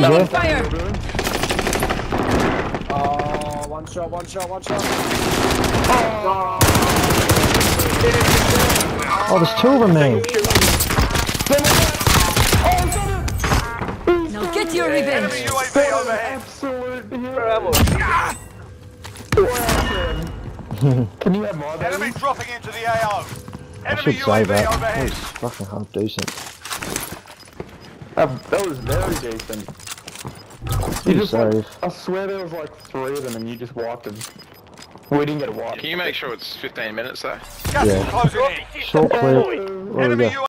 there? Fire! Oh, one shot, one shot, one shot. Oh, there's two of them now. Now get your revenge! Enemy UAV overhead. Absolute Can you have more baby? Enemy dropping into the AO. I should say UAV that. That overhead. was fucking half decent. That was very decent. Good just like. I swear there was like three of them and you just walked them. We didn't get a walk. Can you make sure it's 15 minutes though? Gas Yeah. Short clip. Where we Enemy go?